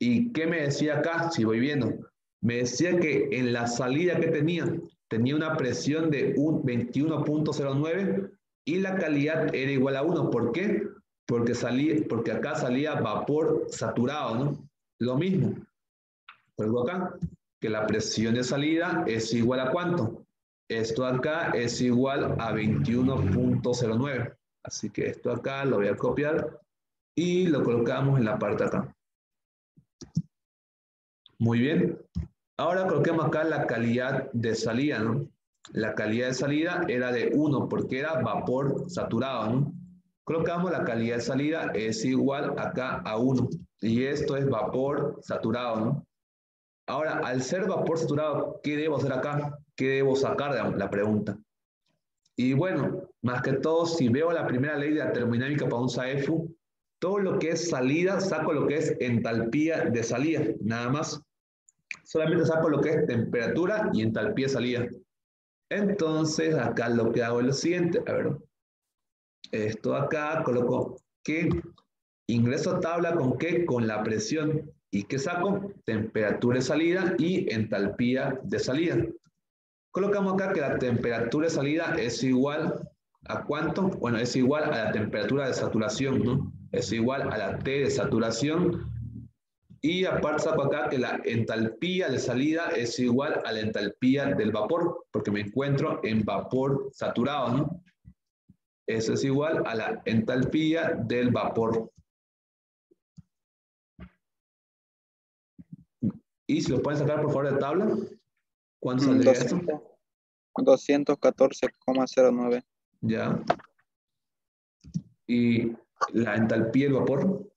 ¿Y qué me decía acá? Si voy viendo. Me decía que en la salida que tenía, tenía una presión de un 21.09 y la calidad era igual a 1. ¿Por qué? Porque, salí, porque acá salía vapor saturado, ¿no? Lo mismo. Vuelvo acá, que la presión de salida es igual a cuánto? Esto acá es igual a 21.09. Así que esto acá lo voy a copiar y lo colocamos en la parte acá. Muy bien. Ahora coloquemos acá la calidad de salida, ¿no? La calidad de salida era de 1 porque era vapor saturado, ¿no? Colocamos la calidad de salida es igual acá a 1 y esto es vapor saturado, ¿no? Ahora, al ser vapor saturado, ¿qué debo hacer acá? ¿Qué debo sacar de la pregunta? Y bueno, más que todo, si veo la primera ley de la termodinámica para un SAEFU, todo lo que es salida, saco lo que es entalpía de salida, nada más. Solamente saco lo que es temperatura y entalpía salida. Entonces, acá lo que hago es lo siguiente, a ver, esto acá coloco que ingreso a tabla con qué, con la presión. ¿Y qué saco? Temperatura de salida y entalpía de salida. Colocamos acá que la temperatura de salida es igual a cuánto? Bueno, es igual a la temperatura de saturación, ¿no? Es igual a la T de saturación. Y aparte saco acá que la entalpía de salida es igual a la entalpía del vapor, porque me encuentro en vapor saturado, ¿no? Eso es igual a la entalpía del vapor. Y si lo pueden sacar por favor de tabla, ¿cuánto Mm, saldría esto? 214,09. Ya. Y la entalpía del vapor,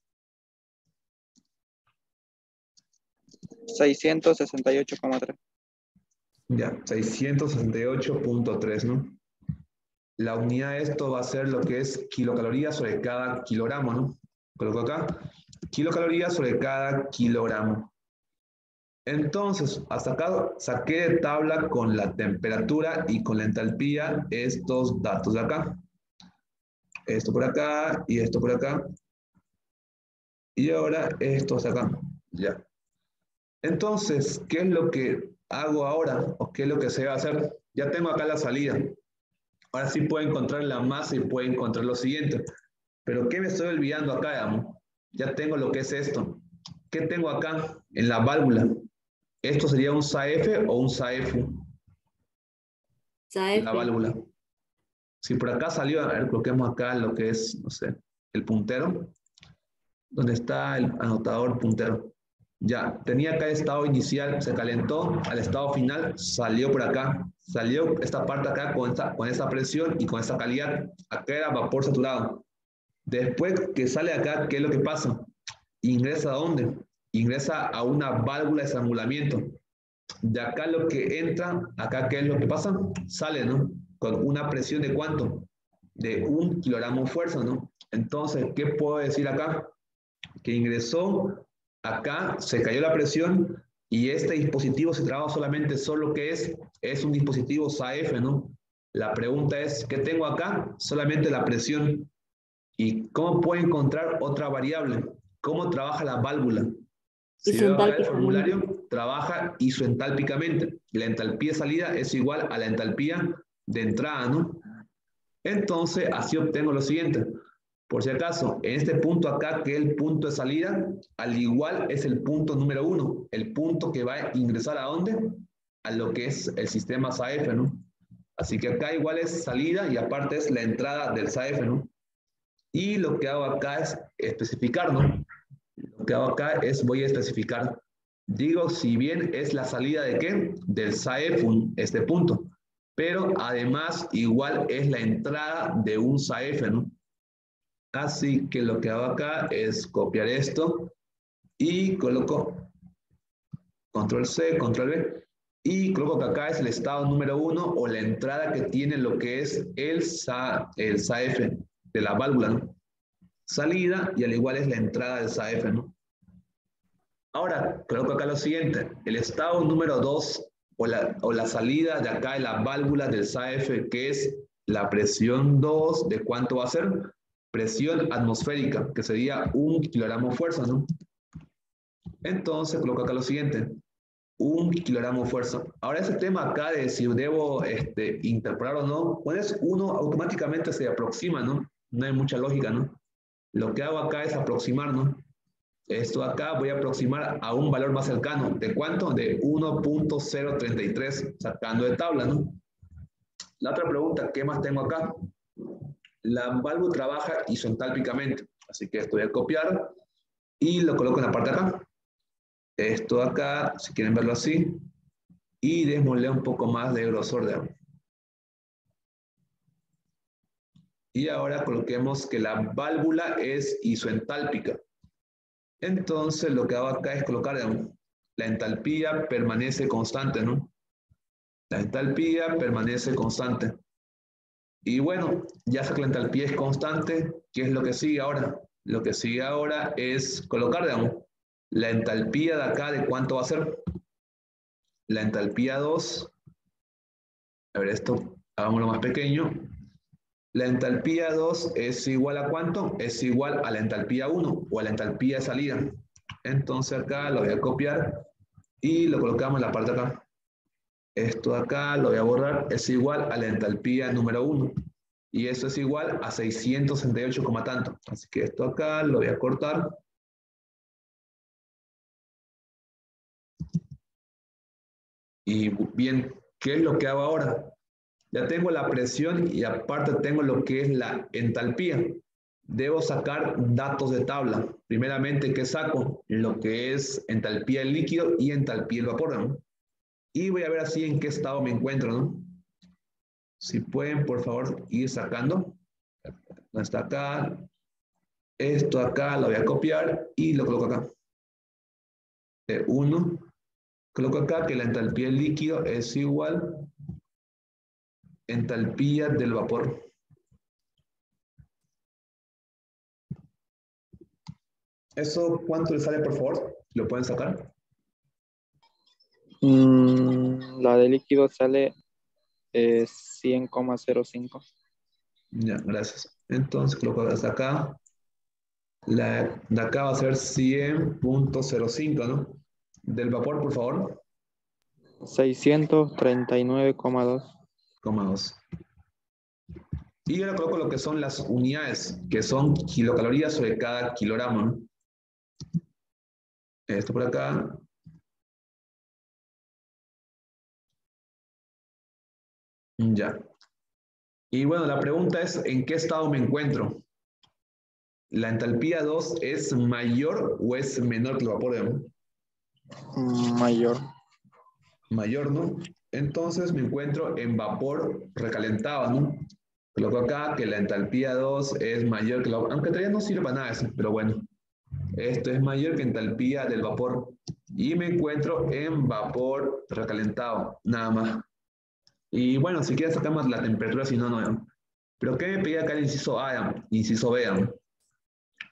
668,3. ya, 668.3, ¿no? La unidad de esto va a ser lo que es kilocalorías sobre cada kilogramo, ¿no? Coloco acá, kilocalorías sobre cada kilogramo. Entonces, hasta acá saqué de tabla con la temperatura y con la entalpía estos datos de acá. Esto por acá y esto por acá. Y ahora esto hasta acá. Ya. Entonces, ¿qué es lo que hago ahora? ¿O qué es lo que se va a hacer? Ya tengo acá la salida. Ahora sí puedo encontrar la masa y puedo encontrar lo siguiente. Pero ¿qué me estoy olvidando acá, digamos? Ya tengo lo que es esto. ¿Qué tengo acá en la válvula? ¿Esto sería un SAF o un SAEFU? SAF. La válvula. Si por acá salió, a ver, coloquemos acá lo que es, no sé, el puntero. ¿Dónde está el anotador puntero? Ya, tenía acá el estado inicial, se calentó, al estado final salió por acá. Salió esta parte acá con esta, con esa presión y con esa calidad. Acá era vapor saturado. Después que sale acá, ¿qué es lo que pasa? Ingresa a dónde? Ingresa a una válvula de estrangulamiento. De acá lo que entra, acá ¿qué es lo que pasa? Sale, ¿no? Con una presión de cuánto? De un kilogramo fuerza, ¿no? Entonces, ¿qué puedo decir acá? Que ingresó acá, se cayó la presión y este dispositivo se trabaja solamente solo que es, es un dispositivo SAF, ¿no? La pregunta es, ¿qué tengo acá? Solamente la presión. ¿Y cómo puedo encontrar otra variable? ¿Cómo trabaja la válvula? Si veo acá el formulario, trabaja isoentálpicamente. La entalpía de salida es igual a la entalpía de entrada, ¿no? Entonces, así obtengo lo siguiente. Por si acaso, en este punto acá, que es el punto de salida, al igual es el punto número uno, el punto que va a ingresar a dónde? A lo que es el sistema SAF, ¿no? Así que acá igual es salida y aparte es la entrada del SAF, ¿no? Y lo que hago acá es especificar, ¿no? Lo que hago acá es voy a especificar. Digo, si bien es la salida de qué? Del SAF, este punto. Pero además igual es la entrada de un SAF, ¿no? Así que lo que hago acá es copiar esto y coloco control C, control V y coloco que acá es el estado número uno o la entrada que tiene lo que es el, SA, el SAF de la válvula. Salida y al igual es la entrada del SAF, ¿no? Ahora, coloco acá lo siguiente, el estado número dos o la, o la salida de acá de la válvula del SAF, que es la presión 2, ¿de cuánto va a ser? Presión atmosférica, que sería un kilogramo fuerza, ¿no? Entonces, coloco acá lo siguiente, un kilogramo fuerza. Ahora ese tema acá de si debo este, interpolar o no, pues uno automáticamente se aproxima, ¿no? No hay mucha lógica, ¿no? Lo que hago acá es aproximar, ¿no? Esto acá voy a aproximar a un valor más cercano. ¿De cuánto? De 1.033, sacando de tabla, ¿no? la otra pregunta, ¿qué más tengo acá? La válvula trabaja isentálpicamente, así que esto voy a copiar y lo coloco en la parte de acá. Esto acá, si quieren verlo así, y démosle un poco más de grosor de agua. Y ahora coloquemos que la válvula es isoentálpica. Entonces lo que hago acá es colocar la entalpía permanece constante, ¿no? La entalpía permanece constante. Y bueno, ya que la entalpía es constante, ¿qué es lo que sigue ahora? Lo que sigue ahora es colocar, digamos, la entalpía de acá, ¿de cuánto va a ser? La entalpía 2, a ver esto, hagámoslo más pequeño, la entalpía 2 es igual a cuánto? Es igual a la entalpía 1 o a la entalpía de salida. Entonces acá lo voy a copiar y lo colocamos en la parte de acá. Esto de acá lo voy a borrar, es igual a la entalpía número 1. Y eso es igual a 668, tanto. Así que esto acá lo voy a cortar. Y bien, ¿qué es lo que hago ahora? Ya tengo la presión y aparte tengo lo que es la entalpía. Debo sacar datos de tabla. Primeramente, ¿qué saco? Lo que es entalpía del líquido y entalpía del vapor. Y voy a ver así en qué estado me encuentro. ¿no? Si pueden, por favor, ir sacando. Está acá. Esto acá lo voy a copiar y lo coloco acá. Uno. Coloco acá que la entalpía del líquido es igual entalpía del vapor. ¿Eso cuánto le sale, por favor? ¿Lo pueden sacar? Mm, la de líquido sale eh, 100,05. Ya, gracias. Entonces, coloco hasta acá. La de acá va a ser 100.05, ¿no? Del vapor, por favor. 639,2. 2. Y ahora coloco lo que son las unidades, que son kilocalorías sobre cada kilogramo. ¿no? Esto por acá. Ya. Y bueno, la pregunta es, ¿en qué estado me encuentro? ¿La entalpía 2 es mayor o es menor que el vapor? Mayor. Mayor, ¿no? Entonces me encuentro en vapor recalentado, ¿no? Coloco acá que la entalpía 2 es mayor que la... Aunque todavía no sirve para nada eso, pero bueno. Esto es mayor que entalpía del vapor. Y me encuentro en vapor recalentado, nada más. Y bueno, si quieres sacamos la temperatura, si no, no. Pero ¿qué me pide acá el inciso A, inciso B?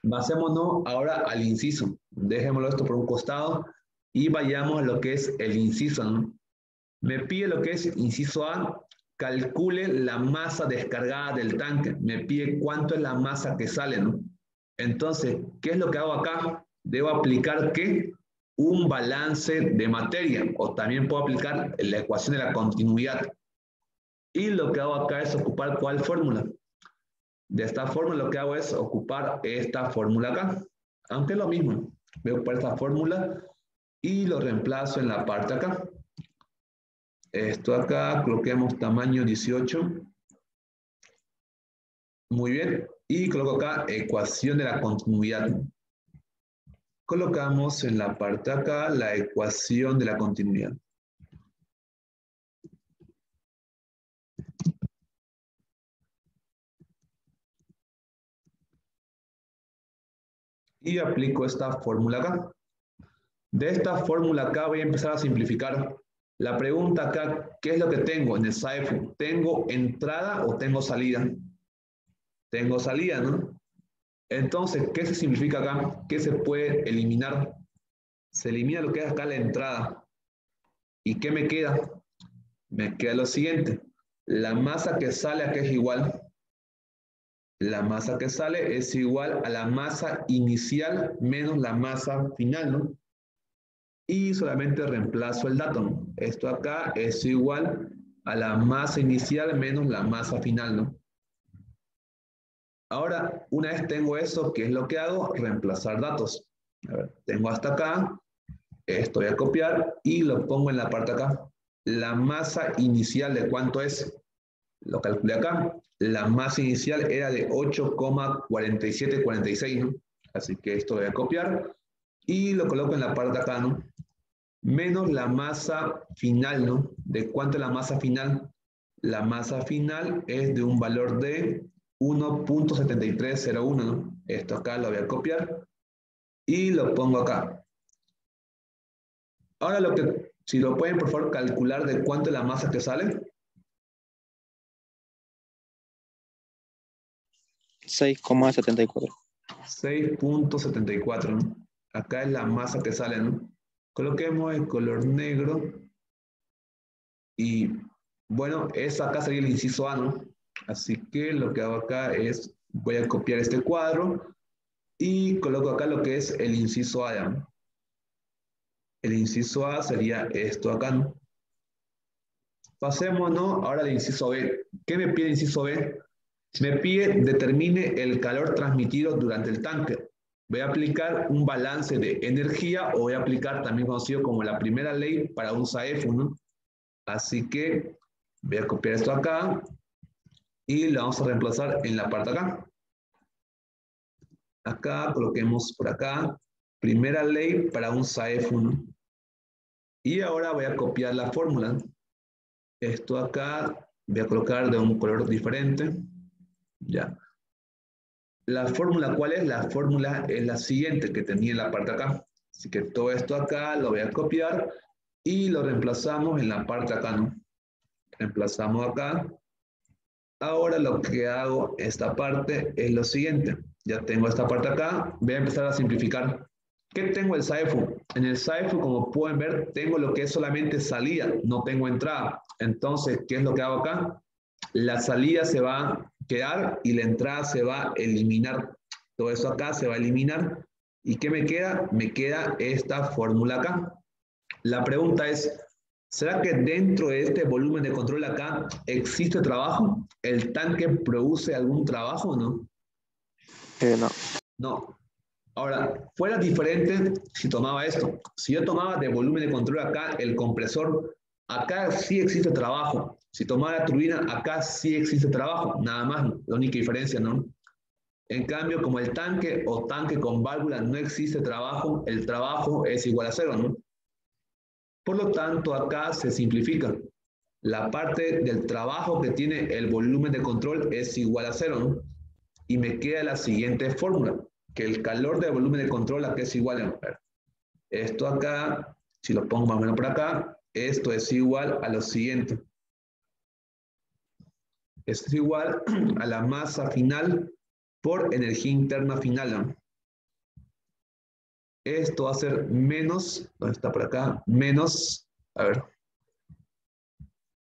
Basémonos ahora al inciso. Dejémoslo esto por un costado y vayamos a lo que es el inciso. Me pide lo que es inciso A, calcule la masa descargada del tanque. Me pide cuánto es la masa que sale, ¿no? Entonces, ¿qué es lo que hago acá? Debo aplicar ¿qué? Un balance de materia, o también puedo aplicar la ecuación de la continuidad. Y lo que hago acá es ocupar ¿cuál fórmula? De esta forma lo que hago es ocupar esta fórmula acá. Aunque es lo mismo. Voy a ocupar esta fórmula y lo reemplazo en la parte acá. Esto acá, coloquemos tamaño 18. Muy bien. Y coloco acá ecuación de la continuidad. Colocamos en la parte acá la ecuación de la continuidad. Y aplico esta fórmula acá. De esta fórmula acá voy a empezar a simplificar. La pregunta acá, ¿qué es lo que tengo en el SAEF? ¿Tengo entrada o tengo salida? Tengo salida, ¿no? Entonces, ¿qué se simplifica acá? ¿Qué se puede eliminar? Se elimina lo que es acá la entrada. ¿Y qué me queda? Me queda lo siguiente. La masa que sale acá es igual. La masa que sale es igual a la masa inicial menos la masa final, ¿no? y solamente reemplazo el dato. Esto acá es igual a la masa inicial menos la masa final, ¿no? Ahora, una vez tengo eso, ¿qué es lo que hago? Reemplazar datos. Tengo hasta acá, esto voy a copiar y lo pongo en la parte acá. La masa inicial de cuánto es? Lo calculé acá. La masa inicial era de 8,4746, ¿no? Así que esto lo voy a copiar y lo coloco en la parte de acá, ¿no? Menos la masa final, ¿no? ¿De cuánto es la masa final? La masa final es de un valor de 1.7301, ¿no? Esto acá lo voy a copiar y lo pongo acá. Ahora lo que, si lo pueden por favor calcular de cuánto es la masa que sale. 6,74. 6.74, ¿no? Acá es la masa que sale, ¿no? Coloquemos el color negro y bueno, eso acá sería el inciso A, ¿no? Así que lo que hago acá es, voy a copiar este cuadro y coloco acá lo que es el inciso A, ¿no? El inciso A sería esto acá, ¿no? Pasemos, ¿no? Ahora al inciso B. ¿Qué me pide el inciso B? Me pide determine el calor transmitido durante el tanque. Voy a aplicar un balance de energía o voy a aplicar también conocido como la primera ley para un SAEF, ¿no? Así que voy a copiar esto acá y lo vamos a reemplazar en la parte acá. Acá coloquemos por acá primera ley para un SAEF 1. Y ahora voy a copiar la fórmula. Esto acá voy a colocar de un color diferente. Ya. La fórmula, ¿cuál es? La fórmula es la siguiente que tenía en la parte acá. Así que todo esto acá lo voy a copiar y lo reemplazamos en la parte acá, ¿no? Reemplazamos acá. Ahora lo que hago esta parte es lo siguiente. Ya tengo esta parte acá. Voy a empezar a simplificar. ¿Qué tengo el SAEFU? En el SAEFU, como pueden ver, tengo lo que es solamente salida, no tengo entrada. Entonces, ¿qué es lo que hago acá? La salida se va quedar y la entrada se va a eliminar. Todo eso acá se va a eliminar. ¿Y qué me queda? Me queda esta fórmula acá. La pregunta es, ¿será que dentro de este volumen de control acá existe trabajo? ¿El tanque produce algún trabajo o no? Eh, no. No. Ahora, fuera diferente si tomaba esto. Si yo tomaba de volumen de control acá el compresor, acá sí existe trabajo. Si tomaba la turbina, acá sí existe trabajo. Nada más, la única diferencia, ¿no? En cambio, como el tanque o tanque con válvula no existe trabajo, el trabajo es igual a cero, ¿no? Por lo tanto, acá se simplifica. La parte del trabajo que tiene el volumen de control es igual a cero. Y me queda la siguiente fórmula, que el calor del volumen de control acá es igual a... Esto acá, si lo pongo más o menos por acá, esto es igual a lo siguiente. Esto es igual a la masa final por energía interna final. Esto va a ser menos, ¿dónde está por acá? Menos, a ver,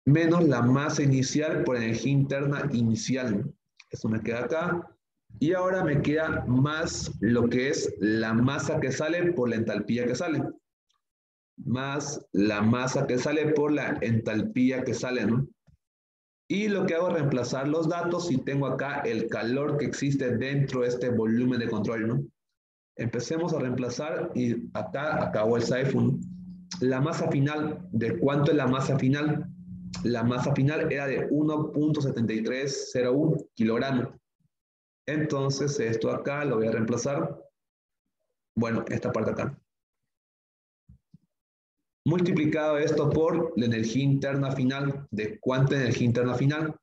menos la masa inicial por energía interna inicial. Eso me queda acá. Y ahora me queda más lo que es la masa que sale por la entalpía que sale. Más la masa que sale por la entalpía que sale, ¿no? Y lo que hago es reemplazar los datos y tengo acá el calor que existe dentro de este volumen de control, ¿no? Empecemos a reemplazar y acá acabó el SAEF1. La masa final, ¿de cuánto es la masa final? La masa final era de 1.7301 kilogramos. Entonces, esto acá lo voy a reemplazar. Bueno, esta parte acá. Multiplicado esto por la energía interna final. ¿De cuánta energía interna final?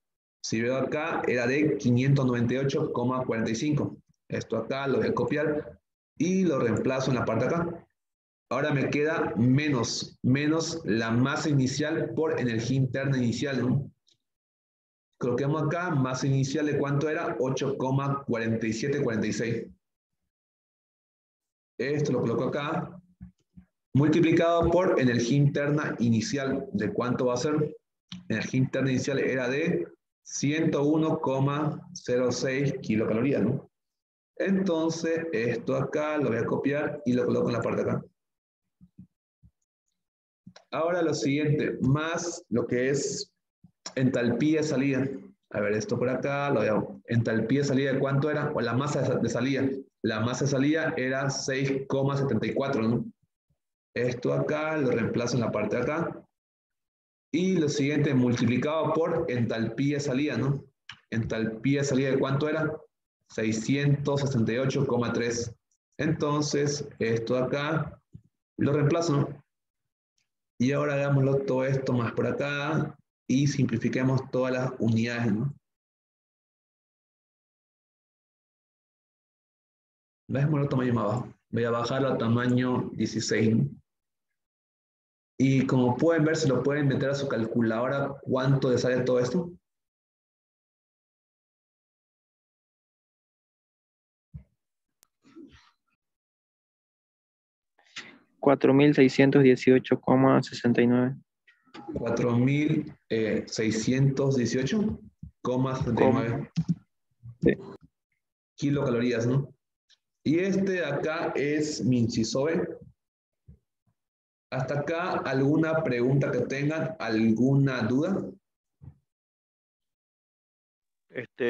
Si veo acá, era de 598,45. Esto acá lo voy a copiar y lo reemplazo en la parte acá. Ahora me queda menos, menos la masa inicial por energía interna inicial. ¿no? Coloquemos acá, masa inicial de cuánto era, 8,4746. Esto lo coloco acá, multiplicado por energía interna inicial. ¿De cuánto va a ser? Energía interna inicial era de 101,06 kilocalorías, ¿no? Entonces, esto acá lo voy a copiar y lo coloco en la parte de acá. Ahora lo siguiente, más lo que es entalpía de salida. A ver, esto por acá, lo veo. Entalpía de salida, ¿cuánto era? O la masa de salida. La masa de salida era 6,74, ¿no? Esto acá lo reemplazo en la parte de acá. Y lo siguiente, multiplicado por entalpía salida, ¿no? Entalpía salida de cuánto era? 668,3. Entonces, esto acá lo reemplazo. Y ahora hagámoslo todo esto más por acá y simplifiquemos todas las unidades, ¿no? Dejémoslo tamaño más abajo. Voy a bajarlo a tamaño 16. ¿no? Y como pueden ver, se lo pueden meter a su calculadora cuánto le sale todo esto. Cuatro mil seiscientos dieciocho coma sesenta y nueve. 4.618,79 Sí. kilocalorías, ¿no? Y este de acá es mi inciso B. Hasta acá, ¿alguna pregunta que tengan? ¿Alguna duda? Este,